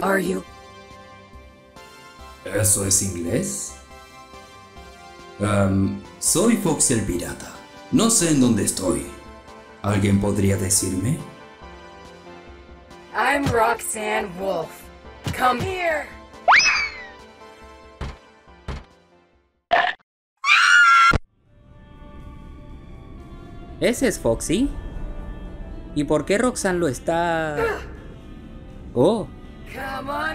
Hey, are you? ¿Eso es inglés? Am, soy Fox el Pirata. No sé en dónde estoy. ¿Alguien podría decirme? I'm Roxanne Wolf. Come here. ¿Ese es Foxy? ¿Y por qué Roxanne lo está...? Oh, Come on.